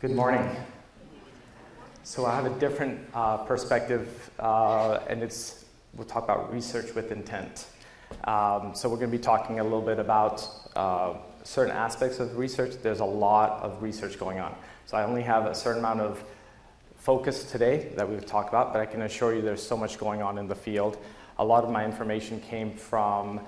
Good morning. So I have a different uh, perspective, uh, and it's we'll talk about research with intent. Um, so we're going to be talking a little bit about uh, certain aspects of research. There's a lot of research going on. So I only have a certain amount of focus today that we've talked about, but I can assure you there's so much going on in the field. A lot of my information came from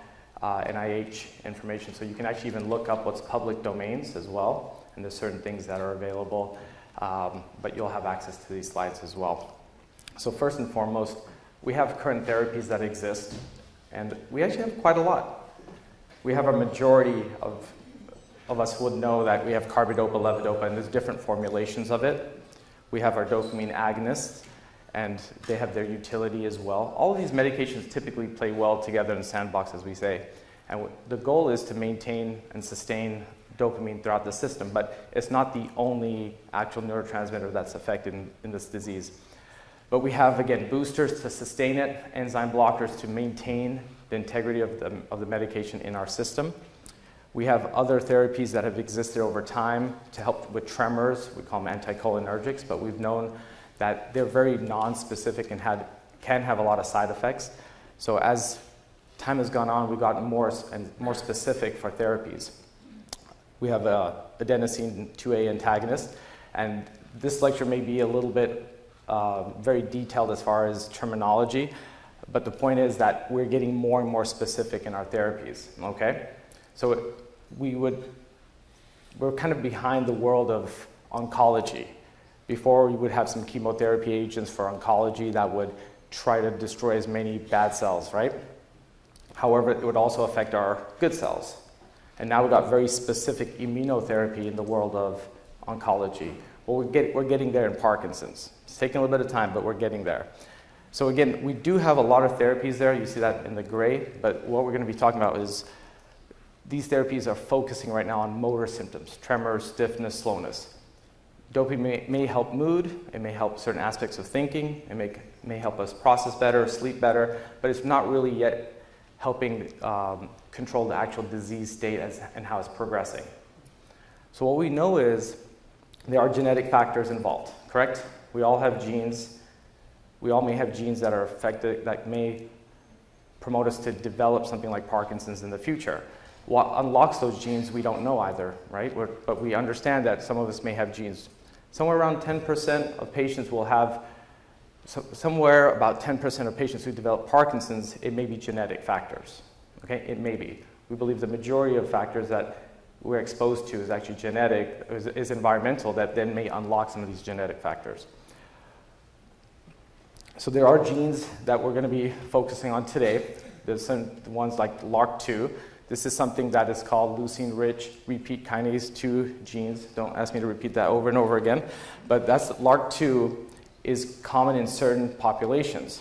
uh, NIH information, so you can actually even look up what's public domains as well, and there's certain things that are available, um, but you'll have access to these slides as well. So first and foremost, we have current therapies that exist, and we actually have quite a lot. We have a majority of, of us would know that we have carbidopa, levodopa, and there's different formulations of it. We have our dopamine agonists, and they have their utility as well. All of these medications typically play well together in sandbox, as we say. And the goal is to maintain and sustain dopamine throughout the system, but it's not the only actual neurotransmitter that's affected in, in this disease. But we have, again, boosters to sustain it, enzyme blockers to maintain the integrity of the, of the medication in our system. We have other therapies that have existed over time to help with tremors. We call them anticholinergics, but we've known that they're very non-specific and had, can have a lot of side effects. So as time has gone on, we've gotten more and more specific for therapies. We have a adenosine 2A antagonist, and this lecture may be a little bit uh, very detailed as far as terminology, but the point is that we're getting more and more specific in our therapies, okay? So we would, we're kind of behind the world of oncology. Before, we would have some chemotherapy agents for oncology that would try to destroy as many bad cells, right? However, it would also affect our good cells. And now we've got very specific immunotherapy in the world of oncology. Well, we're, get, we're getting there in Parkinson's. It's taking a little bit of time, but we're getting there. So again, we do have a lot of therapies there. You see that in the gray. But what we're going to be talking about is these therapies are focusing right now on motor symptoms, tremors, stiffness, slowness. Dopamine may, may, help mood, it may help certain aspects of thinking, it may, may help us process better, sleep better, but it's not really yet helping um, control the actual disease state as, and how it's progressing. So, what we know is there are genetic factors involved, correct? We all have genes. We all may have genes that are affected that may promote us to develop something like Parkinson's in the future. What unlocks those genes, we don't know either, right? We're, but we understand that some of us may have genes Somewhere around 10% of patients will have, so somewhere about 10% of patients who develop Parkinson's, it may be genetic factors. Okay, it may be. We believe the majority of factors that we're exposed to is actually genetic, is, is environmental, that then may unlock some of these genetic factors. So there are genes that we're going to be focusing on today. There's some ones like LRRK2, this is something that is called leucine-rich repeat kinase 2 genes. Don't ask me to repeat that over and over again. But that's LRRK2 is common in certain populations.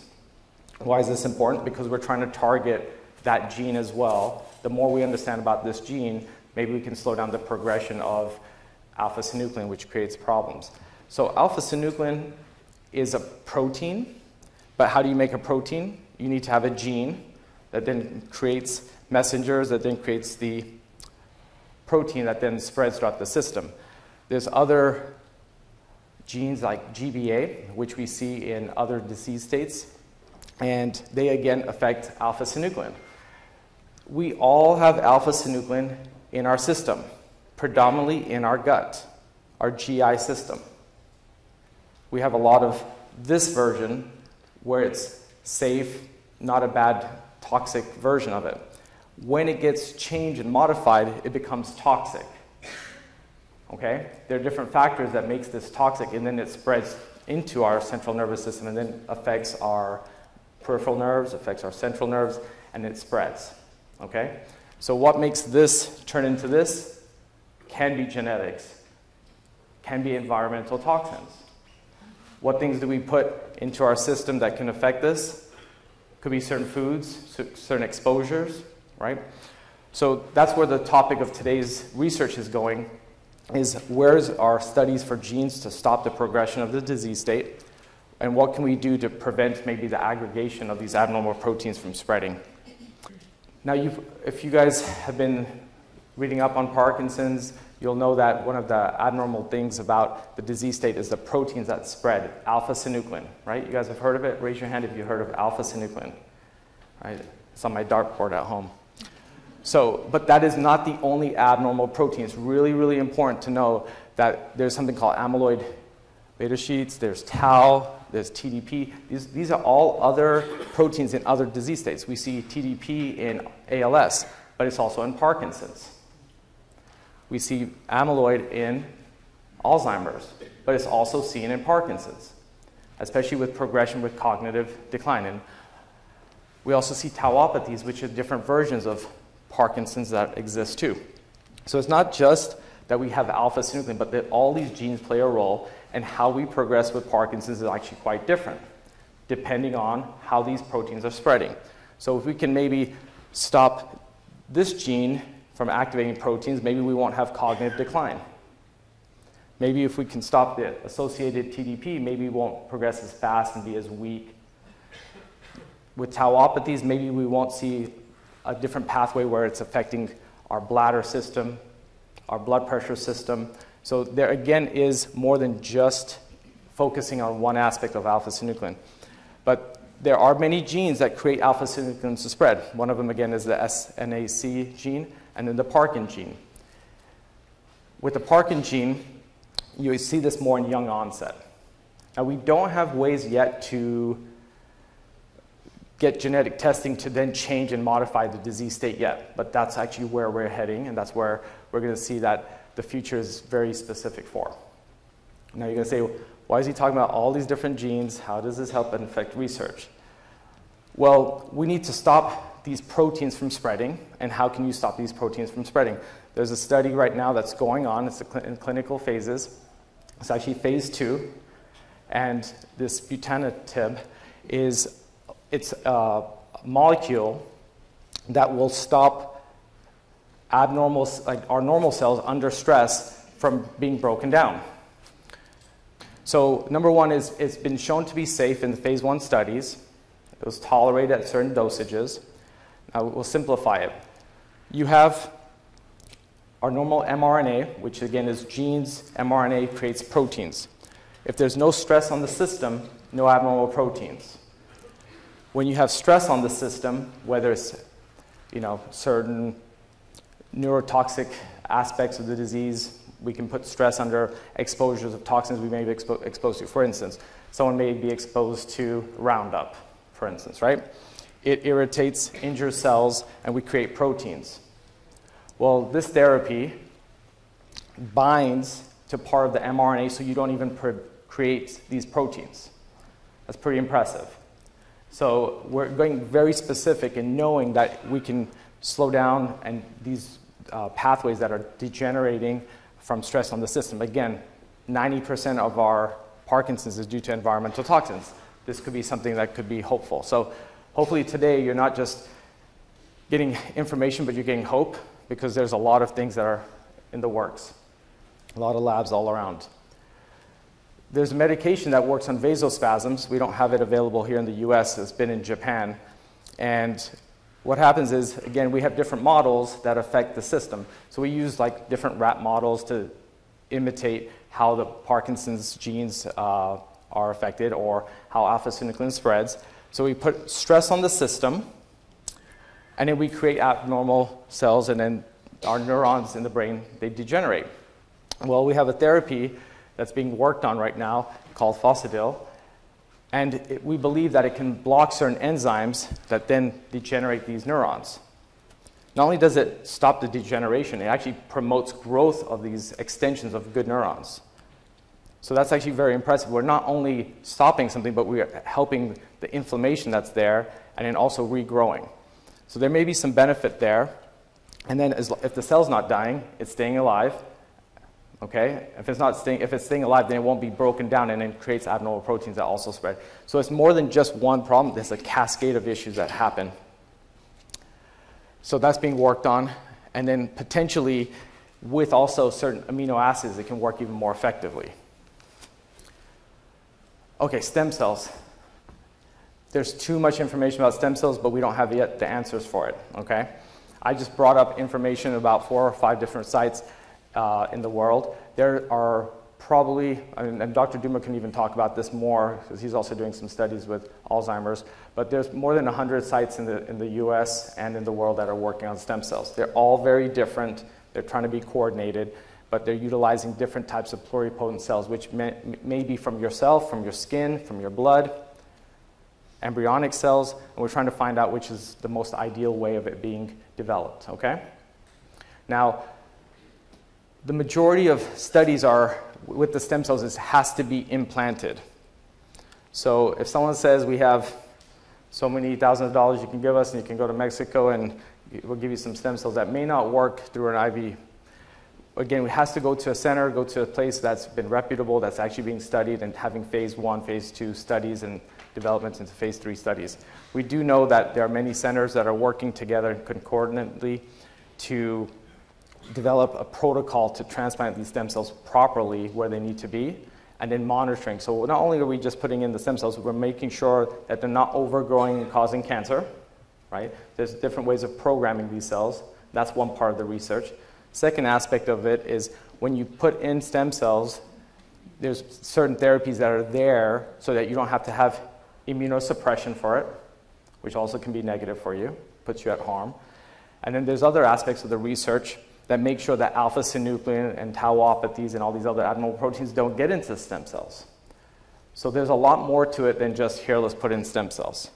Why is this important? Because we're trying to target that gene as well. The more we understand about this gene, maybe we can slow down the progression of alpha-synuclein, which creates problems. So alpha-synuclein is a protein, but how do you make a protein? You need to have a gene that then creates messengers that then creates the protein that then spreads throughout the system. There's other genes like GBA, which we see in other disease states, and they again affect alpha synuclein. We all have alpha synuclein in our system, predominantly in our gut, our GI system. We have a lot of this version where it's safe, not a bad toxic version of it when it gets changed and modified, it becomes toxic. Okay? There are different factors that makes this toxic, and then it spreads into our central nervous system and then affects our peripheral nerves, affects our central nerves, and it spreads. Okay? So what makes this turn into this can be genetics, can be environmental toxins. What things do we put into our system that can affect this? Could be certain foods, certain exposures, right? So that's where the topic of today's research is going, is where's our studies for genes to stop the progression of the disease state, and what can we do to prevent maybe the aggregation of these abnormal proteins from spreading? Now, if you guys have been reading up on Parkinson's, you'll know that one of the abnormal things about the disease state is the proteins that spread, alpha synuclein, right? You guys have heard of it? Raise your hand if you've heard of alpha synuclein, right? It's on my dartboard at home. So, but that is not the only abnormal protein. It's really, really important to know that there's something called amyloid beta sheets, there's tau, there's TDP. These, these are all other proteins in other disease states. We see TDP in ALS, but it's also in Parkinson's. We see amyloid in Alzheimer's, but it's also seen in Parkinson's, especially with progression with cognitive decline. And we also see tauopathies, which are different versions of Parkinson's that exist too. So it's not just that we have alpha synuclein, but that all these genes play a role, and how we progress with Parkinson's is actually quite different, depending on how these proteins are spreading. So if we can maybe stop this gene from activating proteins, maybe we won't have cognitive decline. Maybe if we can stop the associated TDP, maybe we won't progress as fast and be as weak. With tauopathies, maybe we won't see a different pathway where it's affecting our bladder system, our blood pressure system. So there again is more than just focusing on one aspect of alpha synuclein. But there are many genes that create alpha synuclein to spread. One of them again is the SNCA gene and then the Parkin gene. With the Parkin gene, you see this more in young onset. Now we don't have ways yet to get genetic testing to then change and modify the disease state yet. But that's actually where we're heading, and that's where we're going to see that the future is very specific for. Now you're going to say, why is he talking about all these different genes? How does this help and affect research? Well, we need to stop these proteins from spreading, and how can you stop these proteins from spreading? There's a study right now that's going on, it's in clinical phases. It's actually phase two, and this buntanetap is it's a molecule that will stop abnormal, like our normal cells under stress from being broken down. So number one is it's been shown to be safe in the phase one studies. It was tolerated at certain dosages. Now we'll simplify it. You have our normal mRNA, which again is genes, mRNA creates proteins. If there's no stress on the system, no abnormal proteins when you have stress on the system, whether it's you know, certain neurotoxic aspects of the disease, we can put stress under exposures of toxins we may be expo exposed to. For instance, someone may be exposed to Roundup, for instance, right? It irritates, injures cells, and we create proteins. Well, this therapy binds to part of the mRNA so you don't even create these proteins. That's pretty impressive. So we're going very specific in knowing that we can slow down and these uh, pathways that are degenerating from stress on the system. Again, 90% of our Parkinson's is due to environmental toxins. This could be something that could be hopeful. So hopefully today you're not just getting information, but you're getting hope because there's a lot of things that are in the works. A lot of labs all around. There's a medication that works on vasospasms. We don't have it available here in the US, it's been in Japan. And what happens is, again, we have different models that affect the system. So we use like different rat models to imitate how the Parkinson's genes uh, are affected or how alpha synuclein spreads. So we put stress on the system, and then we create abnormal cells, and then our neurons in the brain, they degenerate. Well, we have a therapy that's being worked on right now called fasudil. And it, we believe that it can block certain enzymes that then degenerate these neurons. Not only does it stop the degeneration, it actually promotes growth of these extensions of good neurons. So that's actually very impressive. We're not only stopping something, but we're helping the inflammation that's there and then also regrowing. So there may be some benefit there. And then as, if the cell's not dying, it's staying alive, Okay? If it's not staying, if it's staying alive, then it won't be broken down and then creates abnormal proteins that also spread. So it's more than just one problem. There's a cascade of issues that happen. So that's being worked on. And then potentially with also certain amino acids, it can work even more effectively. Okay, stem cells. There's too much information about stem cells, but we don't have yet the answers for it, okay? I just brought up information about four or five different sites uh, in the world. There are probably, and Dr. Duma can even talk about this more because he's also doing some studies with Alzheimer's, but there's more than 100 sites in the, in the US and in the world that are working on stem cells. They're all very different. They're trying to be coordinated, but they're utilizing different types of pluripotent cells, which may, may be from yourself, from your skin, from your blood, embryonic cells, and we're trying to find out which is the most ideal way of it being developed, okay? Now, the majority of studies are with the stem cells is has to be implanted. So if someone says we have so many thousands of dollars you can give us and you can go to Mexico and we'll give you some stem cells that may not work through an IV. Again, it has to go to a center, go to a place that's been reputable, that's actually being studied and having phase one, phase two studies and developments into phase three studies. We do know that there are many centers that are working together concordantly to develop a protocol to transplant these stem cells properly where they need to be and then monitoring. So not only are we just putting in the stem cells, we're making sure that they're not overgrowing and causing cancer, right? There's different ways of programming these cells. That's one part of the research. Second aspect of it is when you put in stem cells, there's certain therapies that are there so that you don't have to have immunosuppression for it, which also can be negative for you, puts you at harm. And then there's other aspects of the research that make sure that alpha synuclein and tauopathies and all these other abnormal proteins don't get into the stem cells. So there's a lot more to it than just here, let's put in stem cells.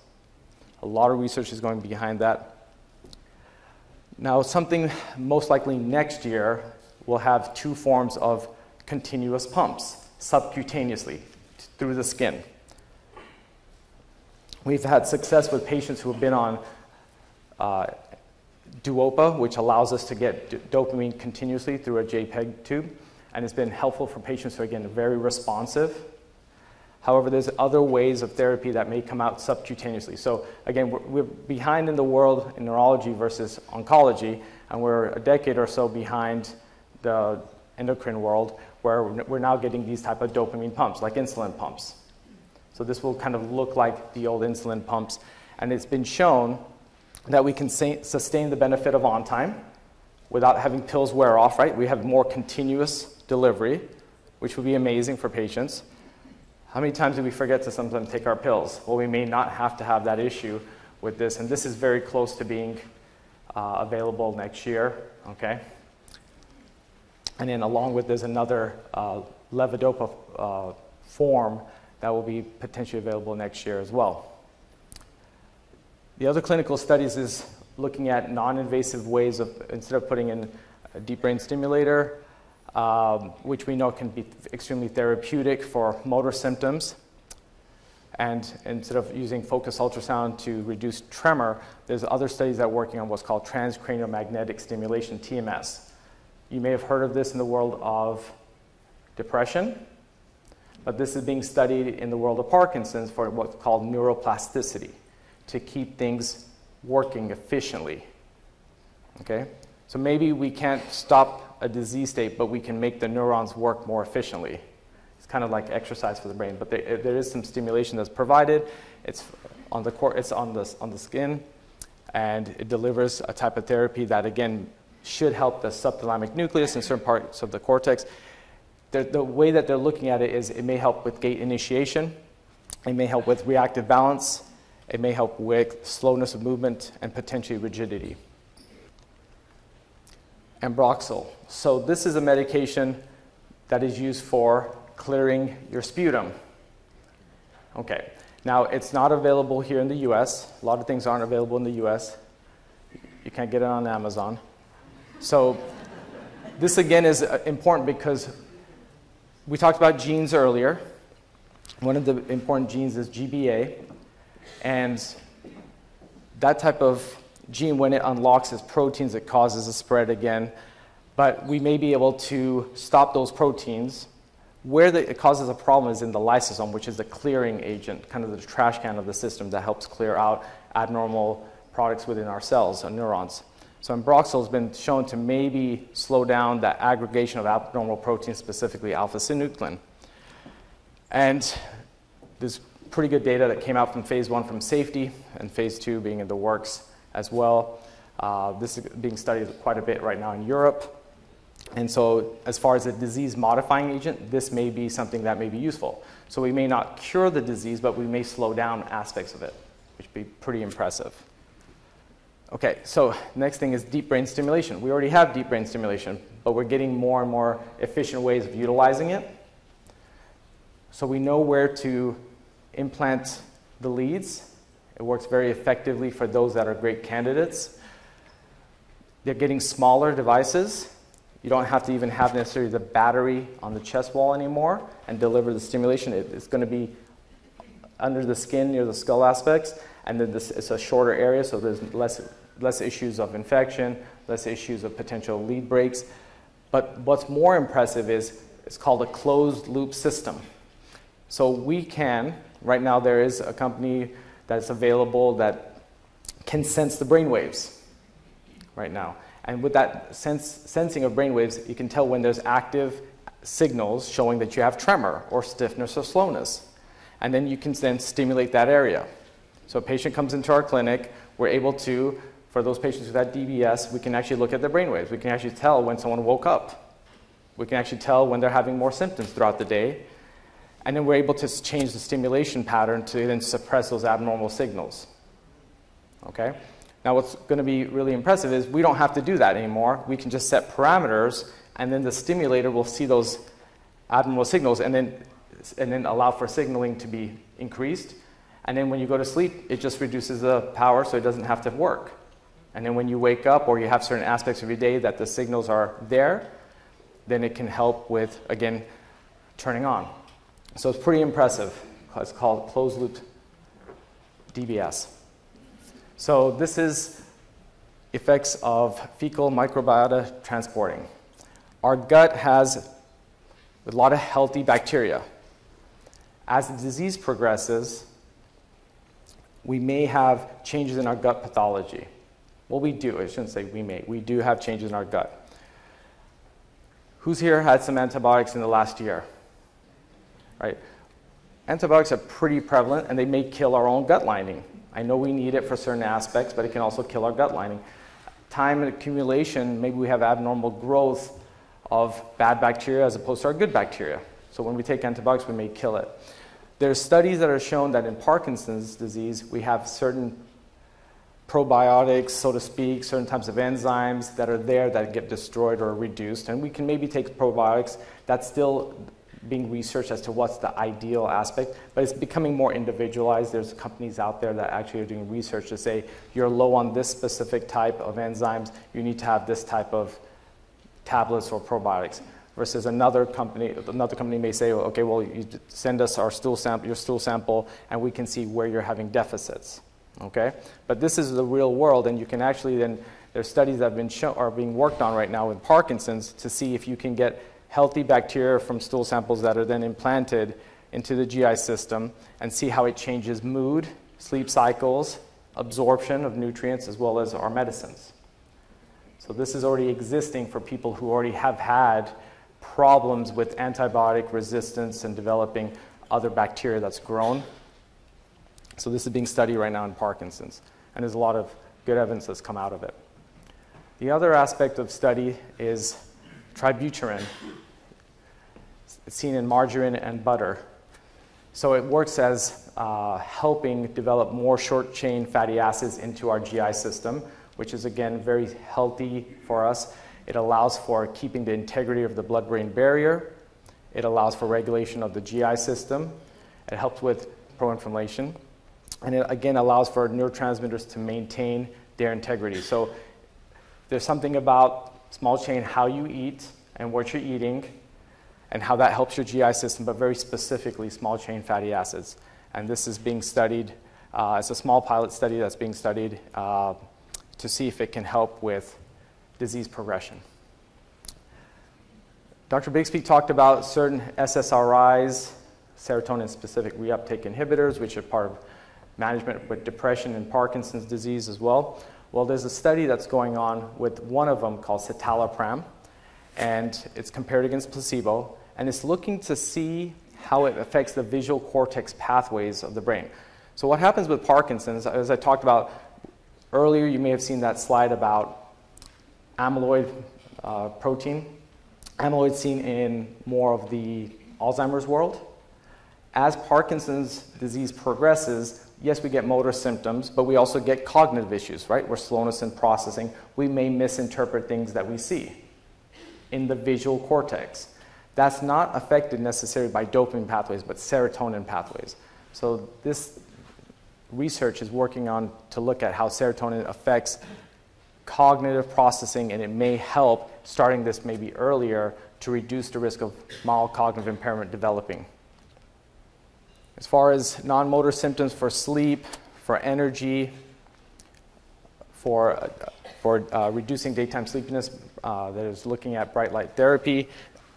A lot of research is going behind that. Now, something most likely next year will have two forms of continuous pumps subcutaneously through the skin. We've had success with patients who have been on uh, Duopa, which allows us to get dopamine continuously through a JPEG tube, and it's been helpful for patients who are, again, very responsive. However, there's other ways of therapy that may come out subcutaneously. So again, we're, we're behind in the world in neurology versus oncology, and we're a decade or so behind the endocrine world, where we're now getting these type of dopamine pumps, like insulin pumps. So this will kind of look like the old insulin pumps. And it's been shown that we can sustain the benefit of on time without having pills wear off, right? We have more continuous delivery, which would be amazing for patients. How many times do we forget to sometimes take our pills? Well, we may not have to have that issue with this, and this is very close to being uh, available next year, okay? And then along with there's another uh, levodopa uh, form that will be potentially available next year as well. The other clinical studies is looking at non-invasive ways of, instead of putting in a deep brain stimulator, um, which we know can be extremely therapeutic for motor symptoms. And instead of using focused ultrasound to reduce tremor, there's other studies that are working on what's called transcranial magnetic stimulation, TMS. You may have heard of this in the world of depression, but this is being studied in the world of Parkinson's for what's called neuroplasticity, to keep things working efficiently. Okay? So maybe we can't stop a disease state, but we can make the neurons work more efficiently. It's kind of like exercise for the brain, but there, there is some stimulation that's provided. It's on the core, it's on the, on the skin, and it delivers a type of therapy that again should help the subthalamic nucleus and certain parts of the cortex the, the way that they're looking at it is it may help with gait initiation, it may help with reactive balance, it may help with slowness of movement and potentially rigidity. Ambroxol. So this is a medication that is used for clearing your sputum. Okay, now it's not available here in the US. A lot of things aren't available in the US. You can't get it on Amazon. So this again is uh, important because we talked about genes earlier. One of the important genes is GBA. And that type of gene, when it unlocks its proteins, it causes a spread again. But we may be able to stop those proteins. Where the, it causes a problem is in the lysosome, which is the clearing agent, kind of the trash can of the system that helps clear out abnormal products within our cells and neurons. So Ambroxol has been shown to maybe slow down that aggregation of abnormal proteins, specifically alpha-synuclein. And there's pretty good data that came out from phase one from safety and phase two being in the works as well. Uh, this is being studied quite a bit right now in Europe. And so, as far as a disease modifying agent, this may be something that may be useful. So, we may not cure the disease, but we may slow down aspects of it, which would be pretty impressive. Okay, so next thing is deep brain stimulation. We already have deep brain stimulation, but we're getting more and more efficient ways of utilizing it. So, we know where to implant the leads. It works very effectively for those that are great candidates. They're getting smaller devices you don't have to even have necessarily the battery on the chest wall anymore and deliver the stimulation. It, it's going to be under the skin near the skull aspects, and then this, it's a shorter area, so there's less, less issues of infection, less issues of potential lead breaks. But what's more impressive is it's called a closed loop system. So we can, right now, there is a company that's available that can sense the brain waves right now. And with that sense, sensing of brainwaves, you can tell when there's active signals showing that you have tremor or stiffness or slowness. And then you can then stimulate that area. So a patient comes into our clinic, we're able to, for those patients with that DBS, we can actually look at their brainwaves. We can actually tell when someone woke up. We can actually tell when they're having more symptoms throughout the day. And then we're able to change the stimulation pattern to then suppress those abnormal signals. Okay? Now, what's going to be really impressive is we don't have to do that anymore. We can just set parameters, and then the stimulator will see those abnormal signals and then, and then allow for signaling to be increased. And then when you go to sleep, it just reduces the power so it doesn't have to work. And then when you wake up or you have certain aspects of your day that the signals are there, then it can help with, again, turning on. So it's pretty impressive. It's called closed loop DBS. So this is effects of fecal microbiota transporting. Our gut has a lot of healthy bacteria. As the disease progresses, we may have changes in our gut pathology. Well, we do. I shouldn't say we may. We do have changes in our gut. Who's here had some antibiotics in the last year? Right? Antibiotics are pretty prevalent and they may kill our own gut lining. I know we need it for certain aspects, but it can also kill our gut lining. Time and accumulation, maybe we have abnormal growth of bad bacteria as opposed to our good bacteria. So when we take antibiotics, we may kill it. There's studies that are shown that in Parkinson's disease, we have certain probiotics, so to speak, certain types of enzymes that are there that get destroyed or reduced. And we can maybe take probiotics that still being researched as to what's the ideal aspect, but it's becoming more individualized. There's companies out there that actually are doing research to say you're low on this specific type of enzymes, you need to have this type of tablets or probiotics. Versus another company, another company may say, okay, well, you send us our stool sample, your stool sample, and we can see where you're having deficits. Okay, but this is the real world, and you can actually then there's studies that have been shown, are being worked on right now with Parkinson's to see if you can get healthy bacteria from stool samples that are then implanted into the GI system and see how it changes mood, sleep cycles, absorption of nutrients, as well as our medicines. So, this is already existing for people who already have had problems with antibiotic resistance and developing other bacteria that's grown. So, this is being studied right now in Parkinson's, and there's a lot of good evidence that's come out of it. The other aspect of study is tributyrin, it's seen in margarine and butter. So it works as uh, helping develop more short chain fatty acids into our GI system, which is again very healthy for us. It allows for keeping the integrity of the blood brain barrier. It allows for regulation of the GI system. It helps with pro inflammation. And it again allows for neurotransmitters to maintain their integrity. So there's something about small chain, how you eat and what you're eating, and how that helps your GI system, but very specifically small chain fatty acids. And this is being studied, uh, it's a small pilot study that's being studied uh, to see if it can help with disease progression. Dr. Bixby talked about certain SSRIs, serotonin specific reuptake inhibitors, which are part of management with depression and Parkinson's disease as well. Well, there's a study that's going on with one of them called citalopram and it's compared against placebo, and it's looking to see how it affects the visual cortex pathways of the brain. So, what happens with Parkinson's, as I talked about earlier, you may have seen that slide about amyloid uh, protein amyloid seen in more of the Alzheimer's world. As Parkinson's disease progresses, yes, we get motor symptoms, but we also get cognitive issues, right? We're slowness in processing. We may misinterpret things that we see in the visual cortex. That's not affected necessarily by dopamine pathways, but serotonin pathways. So this research is working on to look at how serotonin affects cognitive processing, and it may help starting this maybe earlier to reduce the risk of mild cognitive impairment developing. As far as non motor symptoms for sleep, for energy, for, for uh, reducing daytime sleepiness, uh, that is looking at bright light therapy,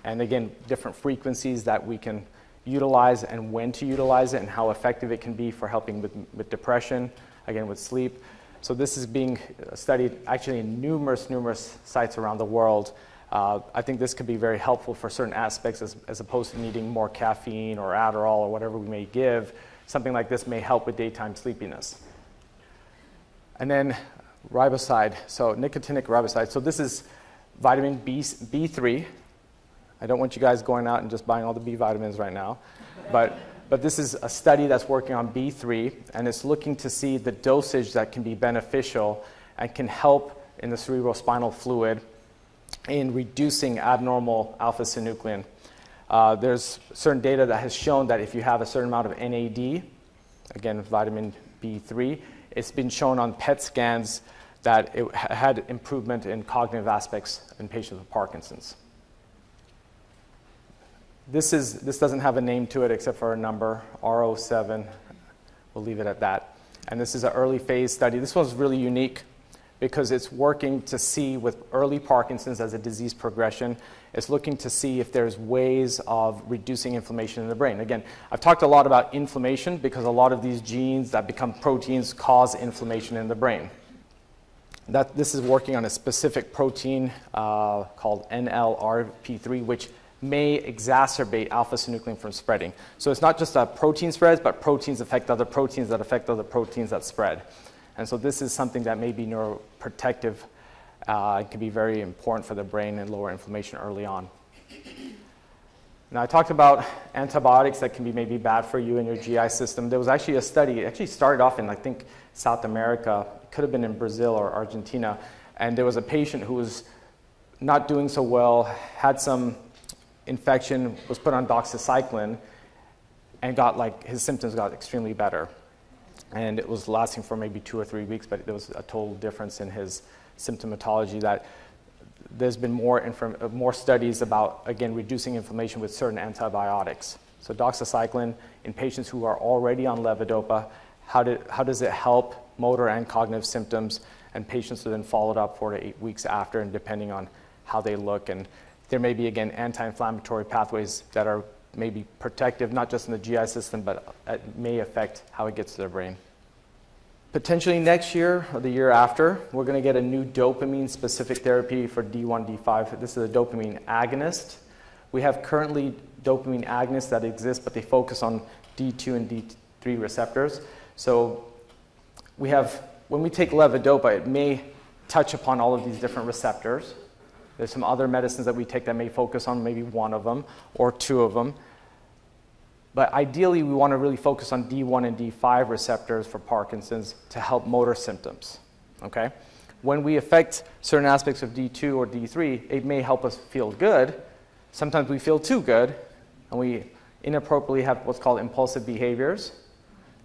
and again, different frequencies that we can utilize and when to utilize it and how effective it can be for helping with, with depression, again, with sleep. So this is being studied actually in numerous, numerous sites around the world. Uh, I think this could be very helpful for certain aspects as, as opposed to needing more caffeine or Adderall or whatever we may give. Something like this may help with daytime sleepiness. And then riboside, so nicotinic riboside. So this is vitamin B, B3. I don't want you guys going out and just buying all the B vitamins right now. But but this is a study that's working on B3, and it's looking to see the dosage that can be beneficial and can help in the cerebrospinal fluid in reducing abnormal alpha synuclein. Uh, there's certain data that has shown that if you have a certain amount of NAD, again, vitamin B3, it's been shown on PET scans that it had improvement in cognitive aspects in patients with Parkinson's. This, is, this doesn't have a name to it except for a number, R07. We'll leave it at that. And this is an early phase study. This one's really unique because it's working to see with early Parkinson's as a disease progression, it's looking to see if there's ways of reducing inflammation in the brain. Again, I've talked a lot about inflammation because a lot of these genes that become proteins cause inflammation in the brain. That, this is working on a specific protein uh, called NLRP3, which may exacerbate alpha synuclein from spreading. So it's not just that protein spreads, but proteins affect other proteins that affect other proteins that spread. And so this is something that may be neuroprotective uh, can be very important for the brain and lower inflammation early on. Now, I talked about antibiotics that can be maybe bad for you and your GI system. There was actually a study, it actually started off in, I think, South America. It could have been in Brazil or Argentina. And there was a patient who was not doing so well, had some infection, was put on doxycycline, and got like his symptoms got extremely better. And it was lasting for maybe two or three weeks, but there was a total difference in his symptomatology that there's been more, inform- uh, more studies about, again, reducing inflammation with certain antibiotics. So doxycycline in patients who are already on levodopa, how, did, how does it help motor and cognitive symptoms? And patients are then followed up four to eight weeks after, and depending on how they look. And there may be, again, anti inflammatory pathways that are maybe protective, not just in the GI system, but may affect how it gets to their brain. Potentially next year or the year after, we're going to get a new dopamine specific therapy for D1, D5. This is a dopamine agonist. We have currently dopamine agonists that exist, but they focus on D2 and D3 receptors. So we have, when we take levodopa, it may touch upon all of these different receptors. There's some other medicines that we take that may focus on maybe one of them or two of them. But ideally, we want to really focus on D1 and D5 receptors for Parkinson's to help motor symptoms. Okay? When we affect certain aspects of D2 or D3, it may help us feel good. Sometimes we feel too good, and we inappropriately have what's called impulsive behaviors.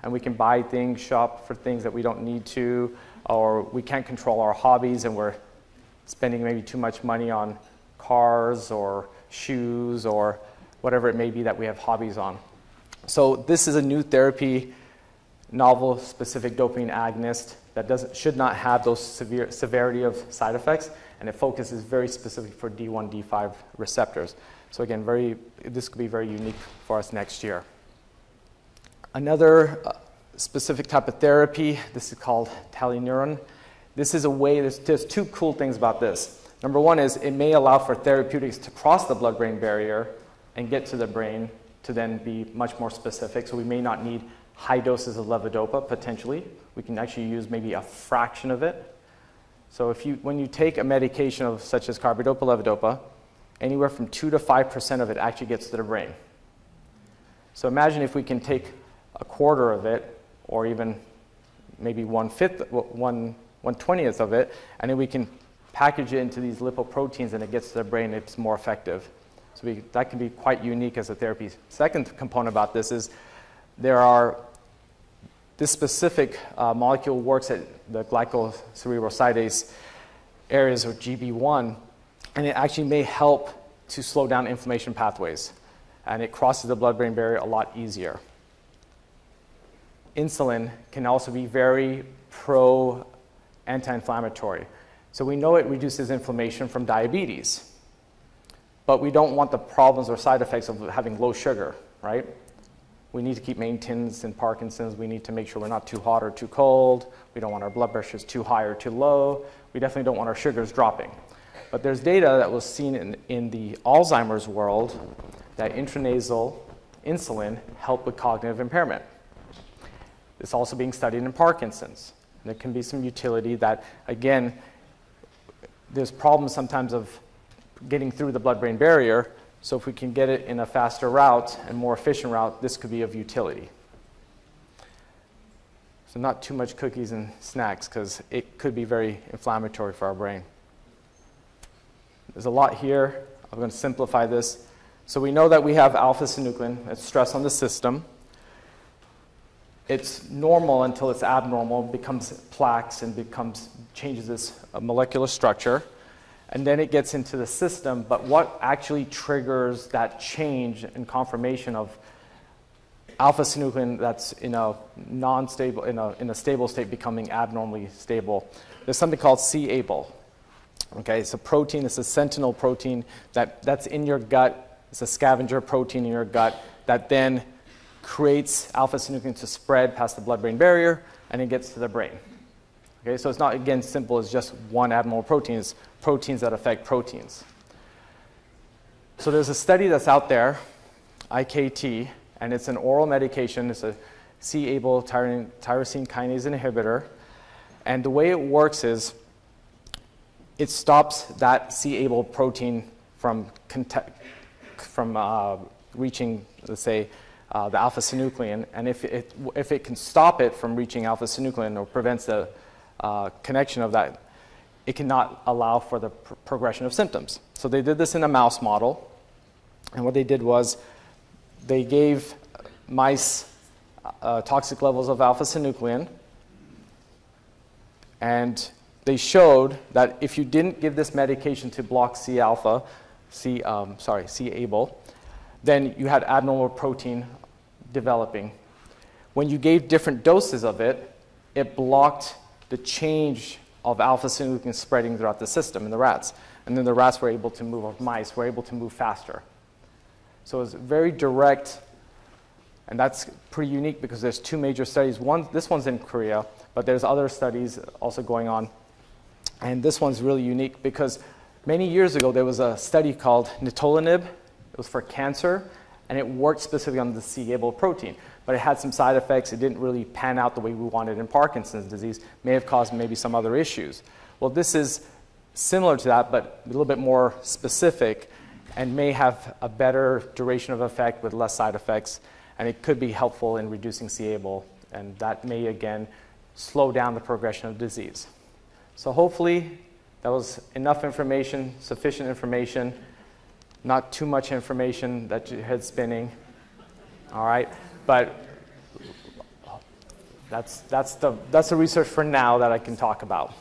And we can buy things, shop for things that we don't need to, or we can't control our hobbies and we're spending maybe too much money on cars or shoes or whatever it may be that we have hobbies on. So this is a new therapy, novel specific dopamine agonist that doesn't, should not have those severe severity of side effects, and it focuses very specific for D1, D5 receptors. So again, very, this could be very unique for us next year. Another uh, specific type of therapy, this is called talleneuron. This is a way, there's, there's two cool things about this. Number one is it may allow for therapeutics to cross the blood brain barrier and get to the brain to then be much more specific. So we may not need high doses of levodopa potentially. We can actually use maybe a fraction of it. So if you, when you take a medication of, such as carbidopa levodopa, anywhere from 2 to 5% of it actually gets to the brain. So imagine if we can take a quarter of it, or even maybe one fifth, one, one twentieth of it, and then we can package it into these lipoproteins and it gets to the brain, it's more effective. So we, that can be quite unique as a therapy. Second component about this is there are, this specific uh, molecule works at the glucocerebrosidase areas of GB1, and it actually may help to slow down inflammation pathways. And it crosses the blood brain barrier a lot easier. Insulin can also be very pro anti inflammatory. So we know it reduces inflammation from diabetes, but we don't want the problems or side effects of having low sugar, right? We need to keep maintenance in Parkinson's. We need to make sure we're not too hot or too cold. We don't want our blood pressures too high or too low. We definitely don't want our sugars dropping. But there's data that was seen in, in the Alzheimer's world that intranasal insulin helped with cognitive impairment. It's also being studied in Parkinson's. There can be some utility that, again, there's problems sometimes of getting through the blood brain barrier. So if we can get it in a faster route and more efficient route, this could be of utility. So not too much cookies and snacks because it could be very inflammatory for our brain. There's a lot here. I'm going to simplify this. So we know that we have alpha-synuclein, that's stress on the system. It's normal until it's abnormal, becomes plaques and becomes changes its uh, molecular structure. And then it gets into the system, but what actually triggers that change and confirmation of alpha-synuclein that's in a non-stable, in a, in a stable state becoming abnormally stable? There's something called c-Abl. Okay, it's a protein, it's a sentinel protein that, that's in your gut. It's a scavenger protein in your gut that then creates alpha-synuclein to spread past the blood-brain barrier and it gets to the brain. Okay, so it's not, again, simple as just one abnormal protein. It's proteins that affect proteins. So there's a study that's out there, IKT, and it's an oral medication. It's a c-Abl tyrosine kinase inhibitor. And the way it works is it stops that c-Abl protein from, from uh, reaching, let's say, uh, the alpha-synuclein. And if it, if it can stop it from reaching alpha-synuclein or prevents the uh, connection of that, it cannot allow for the pr- progression of symptoms. So they did this in a mouse model, and what they did was they gave mice uh, toxic levels of alpha synuclein, and they showed that if you didn't give this medication to block C alpha, C, um, sorry, c-Abl, then you had abnormal protein developing. When you gave different doses of it, it blocked the change of alpha synuclein spreading throughout the system in the rats. And then the rats were able to move, or mice were able to move faster. So it's very direct, and that's pretty unique because there's two major studies. One, this one's in Korea, but there's other studies also going on. And this one's really unique because many years ago there was a study called nilotinib. It was for cancer, and it worked specifically on the c-Abl protein but it had some side effects. It didn't really pan out the way we wanted in Parkinson's disease, may have caused maybe some other issues. Well, this is similar to that, but a little bit more specific and may have a better duration of effect with less side effects, and it could be helpful in reducing c-Abl, and that may again slow down the progression of disease. So hopefully that was enough information, sufficient information, not too much information that your head's spinning. All right. But that's, that's, the, that's the research for now that I can talk about.